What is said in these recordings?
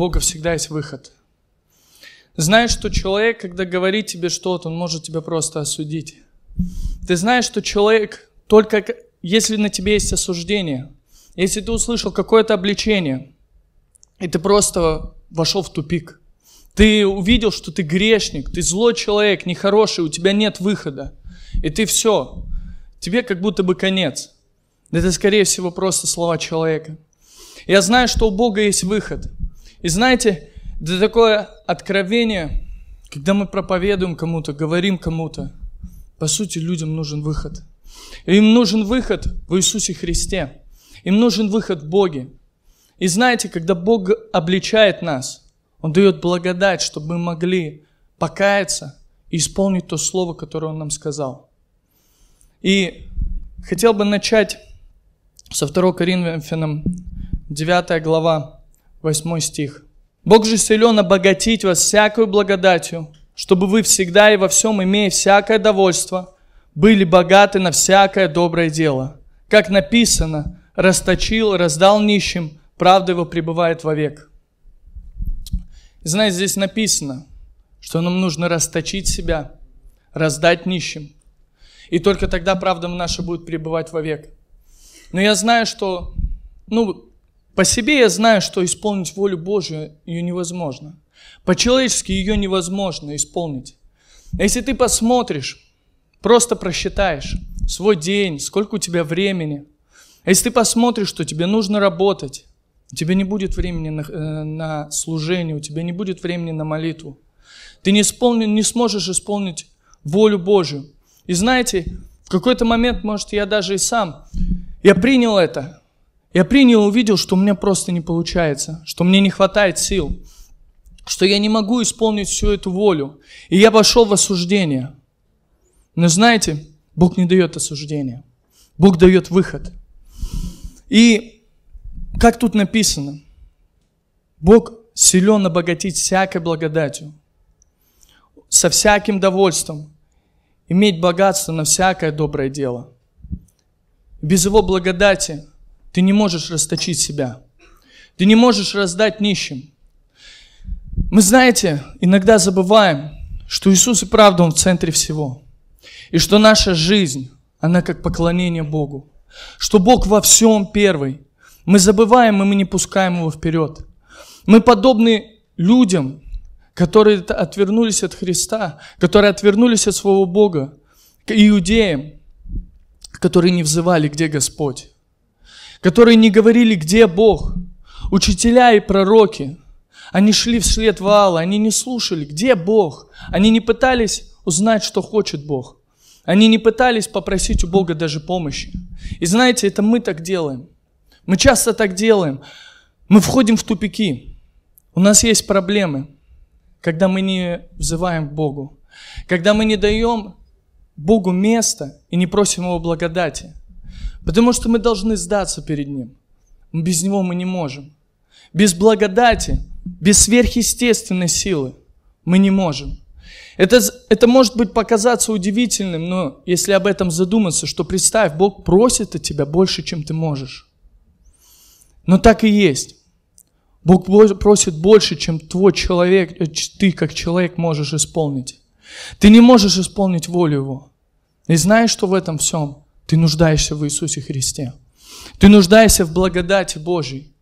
Бога всегда есть выход. Знаешь, что человек, когда говорит тебе что-то, он может тебя просто осудить. Ты знаешь, что человек, только если на тебе есть осуждение, если ты услышал какое-то обличение, и ты просто вошел в тупик, ты увидел, что ты грешник, ты злой человек, нехороший, у тебя нет выхода, и ты все, тебе как будто бы конец. Это, скорее всего, просто слова человека. Я знаю, что у Бога есть выход. И знаете, это такое откровение, когда мы проповедуем кому-то, говорим кому-то, по сути, людям нужен выход. Им нужен выход в Иисусе Христе. Им нужен выход в Боге. И знаете, когда Бог обличает нас, Он дает благодать, чтобы мы могли покаяться и исполнить то слово, которое Он нам сказал. И хотел бы начать со 2 Коринфянам 9 глава, 8 стих. «Бог же силен обогатить вас всякую благодатью, чтобы вы всегда и во всем, имея всякое довольство, были богаты на всякое доброе дело. Как написано, расточил, раздал нищим, правда его пребывает вовек. И знаете, здесь написано, что нам нужно расточить себя, раздать нищим. И только тогда правда наша будет пребывать вовек. Но я знаю, что, ну, по себе я знаю, что исполнить волю Божию ее невозможно. По-человечески ее невозможно исполнить. Если ты посмотришь, просто просчитаешь свой день, сколько у тебя времени, если ты посмотришь, что тебе нужно работать, у тебя не будет времени на, э, на служение, у тебя не будет времени на молитву. Ты не, исполни, не сможешь исполнить волю Божию. И знаете, в какой-то момент, может, я даже и сам, я принял это. Я принял и увидел, что у меня просто не получается, что мне не хватает сил, что я не могу исполнить всю эту волю. И я пошел в осуждение. Но знаете, Бог не дает осуждения. Бог дает выход. И как тут написано, Бог силен обогатить всякой благодатью, со всяким довольством, иметь богатство на всякое доброе дело. Без Его благодати ты не можешь расточить себя. Ты не можешь раздать нищим. Мы, знаете, иногда забываем, что Иисус и правда Он в центре всего. И что наша жизнь, она как поклонение Богу. Что Бог во всем первый. Мы забываем, и мы не пускаем Его вперед. Мы подобны людям, которые отвернулись от Христа, которые отвернулись от своего Бога, к иудеям, которые не взывали, где Господь, которые не говорили, где Бог. Учителя и пророки, они шли вслед Ваала, они не слушали, где Бог. Они не пытались узнать, что хочет Бог. Они не пытались попросить у Бога даже помощи. И знаете, это мы так делаем. Мы часто так делаем. Мы входим в тупики. У нас есть проблемы, когда мы не взываем к Богу. Когда мы не даем Богу место и не просим Его благодати. Потому что мы должны сдаться перед Ним. Без Него мы не можем. Без благодати, без сверхъестественной силы мы не можем. Это, это может быть показаться удивительным, но если об этом задуматься, что представь, Бог просит от тебя больше, чем ты можешь. Но так и есть. Бог просит больше, чем твой человек, э, ты как человек можешь исполнить. Ты не можешь исполнить волю Его. И знаешь, что в этом всем? Ты нуждаешься в Иисусе Христе. Ты нуждаешься в благодати Божьей.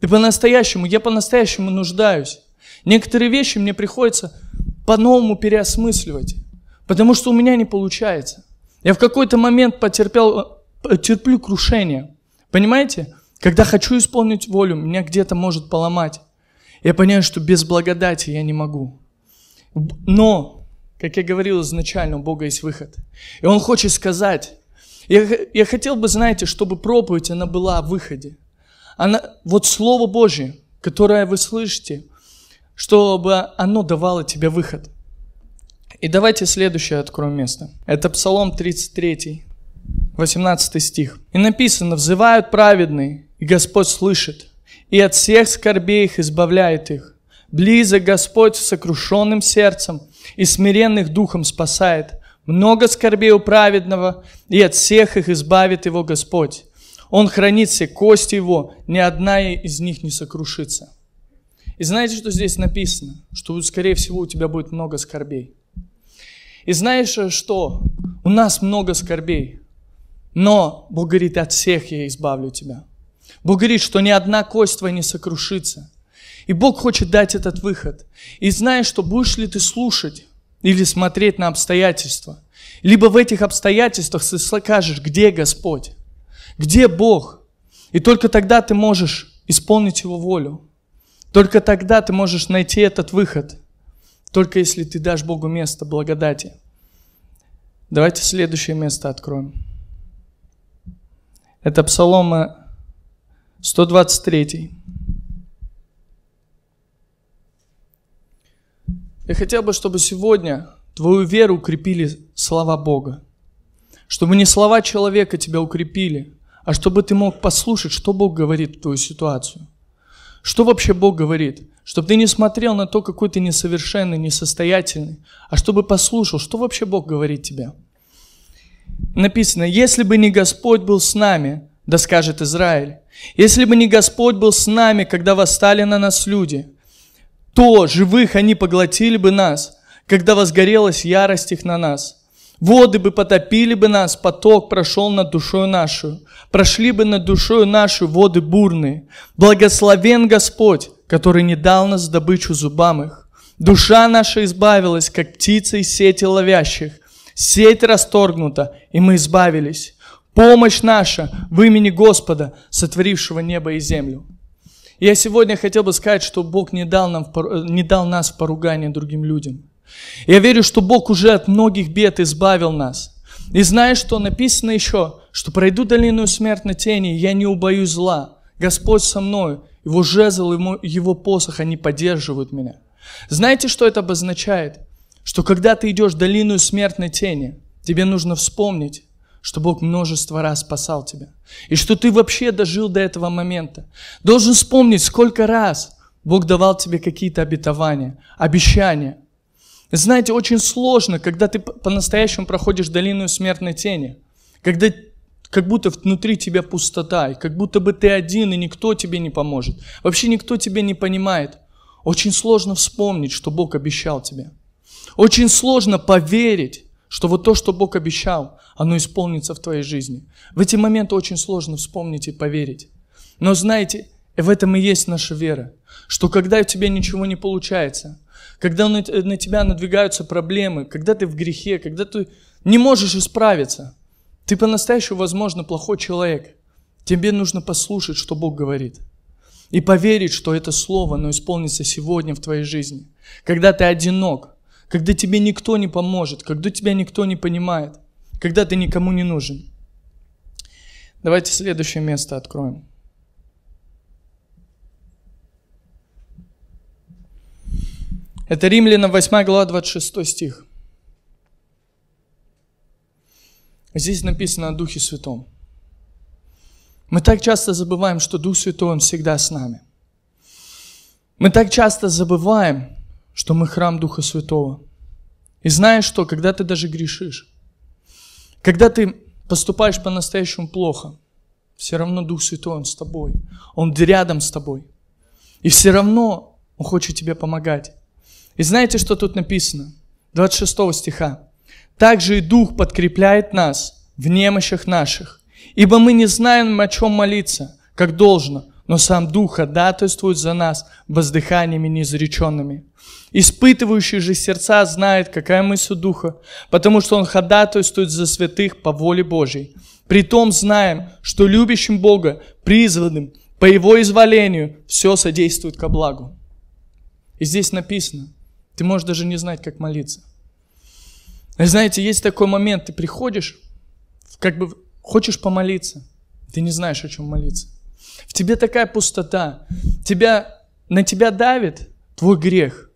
Ты по-настоящему, я по-настоящему нуждаюсь. Некоторые вещи мне приходится по-новому переосмысливать, потому что у меня не получается. Я в какой-то момент потерпел, терплю крушение. Понимаете? Когда хочу исполнить волю, меня где-то может поломать. Я понимаю, что без благодати я не могу. Но как я говорил изначально, у Бога есть выход. И Он хочет сказать, я, я хотел бы, знаете, чтобы проповедь, она была о выходе. Она, вот Слово Божье, которое вы слышите, чтобы оно давало тебе выход. И давайте следующее откроем место. Это Псалом 33, 18 стих. И написано, «Взывают праведные, и Господь слышит, и от всех скорбей их избавляет их. Близок Господь с сокрушенным сердцем, и смиренных духом спасает. Много скорбей у праведного, и от всех их избавит его Господь. Он хранит все кости его, ни одна из них не сокрушится. И знаете, что здесь написано? Что, скорее всего, у тебя будет много скорбей. И знаешь, что? У нас много скорбей. Но Бог говорит, от всех я избавлю тебя. Бог говорит, что ни одна кость твоя не сокрушится. И Бог хочет дать этот выход. И знаешь, что будешь ли ты слушать или смотреть на обстоятельства, либо в этих обстоятельствах ты скажешь, где Господь, где Бог. И только тогда ты можешь исполнить Его волю. Только тогда ты можешь найти этот выход. Только если ты дашь Богу место благодати. Давайте следующее место откроем. Это Псалом 123. Я хотел бы, чтобы сегодня твою веру укрепили слова Бога. Чтобы не слова человека тебя укрепили, а чтобы ты мог послушать, что Бог говорит в твою ситуацию. Что вообще Бог говорит? Чтобы ты не смотрел на то, какой ты несовершенный, несостоятельный, а чтобы послушал, что вообще Бог говорит тебе. Написано, если бы не Господь был с нами, да скажет Израиль, если бы не Господь был с нами, когда восстали на нас люди, то живых они поглотили бы нас, когда возгорелась ярость их на нас. Воды бы потопили бы нас, поток прошел над душою нашу. Прошли бы над душою нашу воды бурные. Благословен Господь, который не дал нас добычу зубам их. Душа наша избавилась, как птица из сети ловящих. Сеть расторгнута, и мы избавились. Помощь наша в имени Господа, сотворившего небо и землю. Я сегодня хотел бы сказать, что Бог не дал, нам, не дал нас в поругание другим людям. Я верю, что Бог уже от многих бед избавил нас. И знаешь, что написано еще, что пройду долину смертной тени, я не убоюсь зла. Господь со мною, Его жезл, Его посох, они поддерживают меня. Знаете, что это обозначает? Что когда ты идешь долину смертной тени, тебе нужно вспомнить, что Бог множество раз спасал тебя. И что ты вообще дожил до этого момента. Должен вспомнить, сколько раз Бог давал тебе какие-то обетования, обещания. Знаете, очень сложно, когда ты по-настоящему проходишь долину смертной тени, когда как будто внутри тебя пустота, и как будто бы ты один, и никто тебе не поможет. Вообще никто тебя не понимает. Очень сложно вспомнить, что Бог обещал тебе. Очень сложно поверить, что вот то, что Бог обещал, оно исполнится в твоей жизни. В эти моменты очень сложно вспомнить и поверить. Но знаете, в этом и есть наша вера, что когда у тебя ничего не получается, когда на, тебя надвигаются проблемы, когда ты в грехе, когда ты не можешь исправиться, ты по-настоящему, возможно, плохой человек. Тебе нужно послушать, что Бог говорит. И поверить, что это слово, оно исполнится сегодня в твоей жизни. Когда ты одинок, когда тебе никто не поможет, когда тебя никто не понимает, когда ты никому не нужен. Давайте следующее место откроем. Это Римлянам 8 глава 26 стих. Здесь написано о Духе Святом. Мы так часто забываем, что Дух Святой, Он всегда с нами. Мы так часто забываем, что мы храм Духа Святого. И знаешь что, когда ты даже грешишь, когда ты поступаешь по-настоящему плохо, все равно Дух Святой, Он с тобой. Он рядом с тобой. И все равно Он хочет тебе помогать. И знаете, что тут написано? 26 стиха. «Также и Дух подкрепляет нас в немощах наших, ибо мы не знаем, о чем молиться, как должно, но сам Дух ходатайствует за нас воздыханиями неизреченными. Испытывающий же сердца знает, какая мысль Духа, потому что Он ходатайствует за святых по воле Божьей. Притом знаем, что любящим Бога, призванным по Его изволению, все содействует ко благу. И здесь написано, ты можешь даже не знать, как молиться. И знаете, есть такой момент, ты приходишь, как бы хочешь помолиться, ты не знаешь, о чем молиться. В тебе такая пустота. Тебя, на тебя давит твой грех.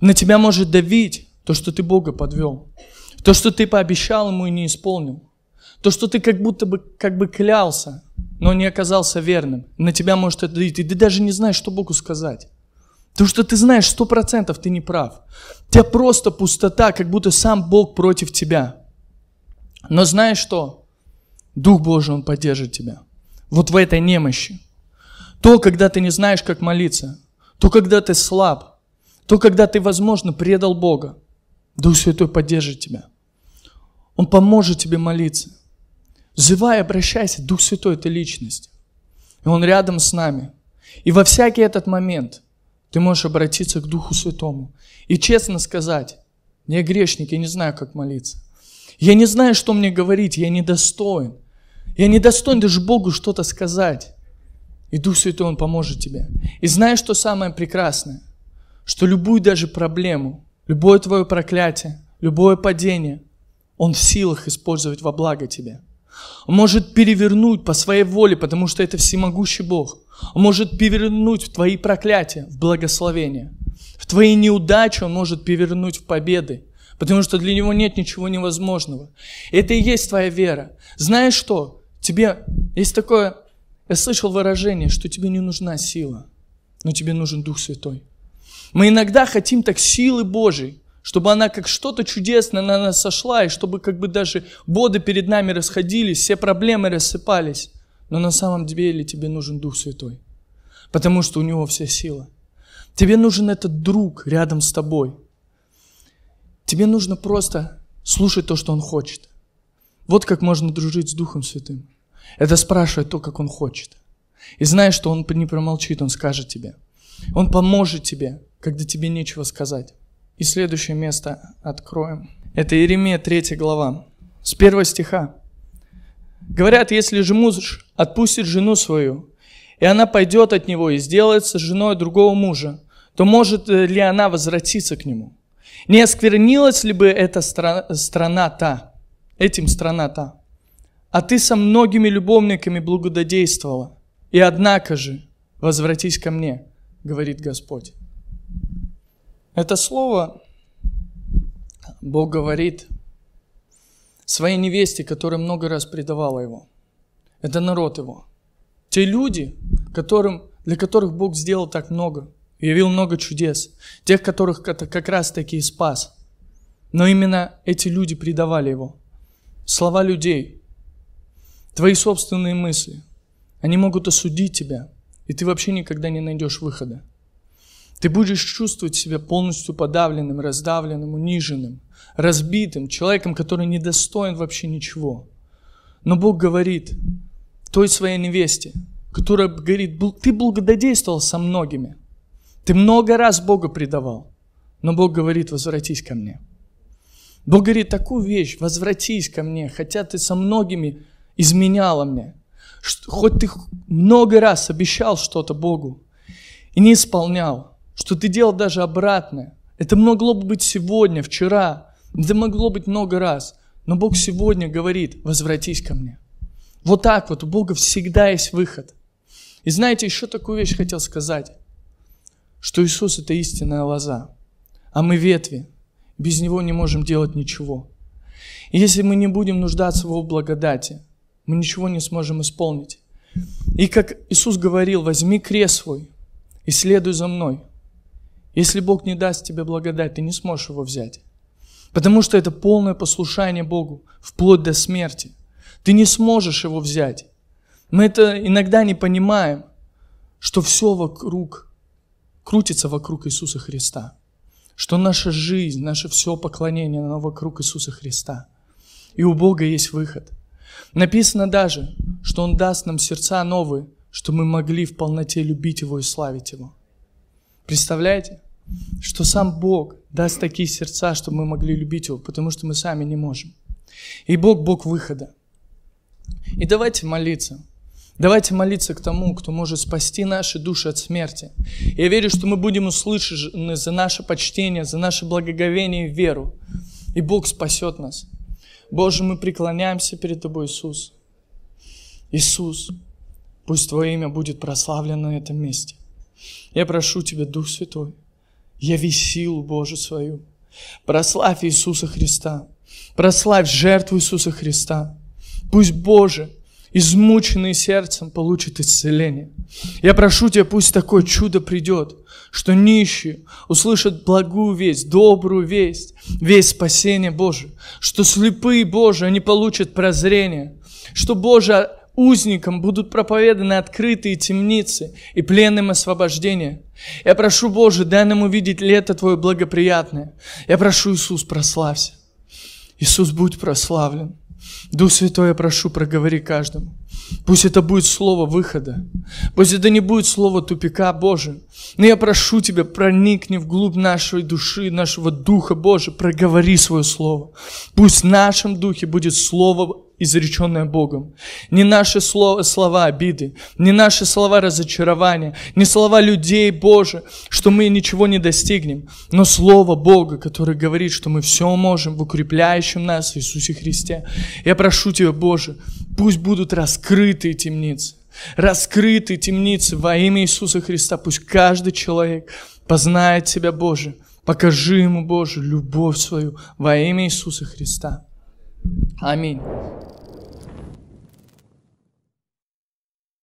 На тебя может давить то, что ты Бога подвел. То, что ты пообещал ему и не исполнил. То, что ты как будто бы, как бы клялся, но не оказался верным. На тебя может это давить. И ты даже не знаешь, что Богу сказать. Потому что ты знаешь, сто процентов ты не прав. У тебя просто пустота, как будто сам Бог против тебя. Но знаешь что? Дух Божий, Он поддержит тебя вот в этой немощи. То, когда ты не знаешь, как молиться. то когда ты слаб, то когда ты, возможно, предал Бога, Дух Святой поддержит тебя. Он поможет тебе молиться. Взывай, обращайся, Дух Святой – это личность. И Он рядом с нами. И во всякий этот момент ты можешь обратиться к Духу Святому и честно сказать, я грешник, я не знаю, как молиться. Я не знаю, что мне говорить, я недостоин. Я недостоин даже Богу что-то сказать. И Дух Святой, Он поможет тебе. И знаешь, что самое прекрасное? Что любую даже проблему, любое твое проклятие, любое падение, Он в силах использовать во благо тебе. Он может перевернуть по своей воле, потому что это всемогущий Бог. Он может перевернуть твои проклятия в благословение. В твои неудачи Он может перевернуть в победы. Потому что для Него нет ничего невозможного. Это и есть твоя вера. Знаешь что? Тебе есть такое, я слышал выражение, что тебе не нужна сила, но тебе нужен Дух Святой. Мы иногда хотим так силы Божьей, чтобы она как что-то чудесное на нас сошла, и чтобы как бы даже воды перед нами расходились, все проблемы рассыпались. Но на самом деле тебе нужен Дух Святой, потому что у Него вся сила. Тебе нужен этот друг рядом с тобой. Тебе нужно просто слушать то, что Он хочет. Вот как можно дружить с Духом Святым. Это спрашивать то, как Он хочет. И знаешь, что Он не промолчит, Он скажет тебе. Он поможет тебе, когда тебе нечего сказать. И следующее место откроем. Это Иеремия 3 глава, с первого стиха. Говорят, если же муж отпустит жену свою, и она пойдет от него и сделается женой другого мужа, то может ли она возвратиться к нему? Не осквернилась ли бы эта страна, страна та, этим страна та? А ты со многими любовниками благододействовала, и однако же возвратись ко мне, говорит Господь. Это слово Бог говорит своей невесте, которая много раз предавала его. Это народ его. Те люди, которым, для которых Бог сделал так много, явил много чудес, тех, которых как раз таки и спас. Но именно эти люди предавали его. Слова людей, твои собственные мысли, они могут осудить тебя, и ты вообще никогда не найдешь выхода. Ты будешь чувствовать себя полностью подавленным, раздавленным, униженным, разбитым, человеком, который не достоин вообще ничего. Но Бог говорит той своей невесте, которая говорит, ты благодействовал со многими. Ты много раз Бога предавал. Но Бог говорит, возвратись ко мне. Бог говорит такую вещь, возвратись ко мне, хотя ты со многими изменяла мне. Хоть ты много раз обещал что-то Богу и не исполнял, что ты делал даже обратное. Это могло бы быть сегодня, вчера, это могло быть много раз. Но Бог сегодня говорит, возвратись ко мне. Вот так вот, у Бога всегда есть выход. И знаете, еще такую вещь хотел сказать, что Иисус это истинная лоза, а мы ветви. Без Него не можем делать ничего. И если мы не будем нуждаться в Его благодати, мы ничего не сможем исполнить. И как Иисус говорил, возьми крест свой и следуй за мной. Если Бог не даст тебе благодать, ты не сможешь его взять. Потому что это полное послушание Богу, вплоть до смерти. Ты не сможешь его взять. Мы это иногда не понимаем, что все вокруг крутится вокруг Иисуса Христа. Что наша жизнь, наше все поклонение, оно вокруг Иисуса Христа. И у Бога есть выход. Написано даже, что Он даст нам сердца новые, что мы могли в полноте любить Его и славить Его. Представляете? Что сам Бог даст такие сердца, чтобы мы могли любить Его, потому что мы сами не можем. И Бог – Бог выхода. И давайте молиться. Давайте молиться к тому, кто может спасти наши души от смерти. Я верю, что мы будем услышаны за наше почтение, за наше благоговение и веру. И Бог спасет нас. Боже, мы преклоняемся перед Тобой, Иисус. Иисус, пусть Твое имя будет прославлено на этом месте. Я прошу Тебя, Дух Святой, яви силу Божию свою. Прославь Иисуса Христа. Прославь жертву Иисуса Христа. Пусть Боже, измученный сердцем, получит исцеление. Я прошу Тебя, пусть такое чудо придет, что нищие услышат благую весть, добрую весть, весть спасения Божия, что слепые Божии, они получат прозрение, что Боже, узникам будут проповеданы открытые темницы и пленным освобождение. Я прошу, Боже, дай нам увидеть лето Твое благоприятное. Я прошу, Иисус, прославься. Иисус, будь прославлен. Дух Святой, я прошу, проговори каждому. Пусть это будет слово выхода. Пусть это не будет слово тупика, Боже. Но я прошу Тебя, проникни вглубь нашей души, нашего Духа, Боже, проговори свое слово. Пусть в нашем Духе будет слово изреченное Богом. Не наши слова, слова обиды, не наши слова разочарования, не слова людей, Боже, что мы ничего не достигнем, но Слово Бога, которое говорит, что мы все можем в укрепляющем нас Иисусе Христе. Я прошу Тебя, Боже, пусть будут раскрытые темницы, раскрытые темницы во имя Иисуса Христа. Пусть каждый человек познает Тебя, Боже, покажи ему, Боже, любовь свою во имя Иисуса Христа. Аминь.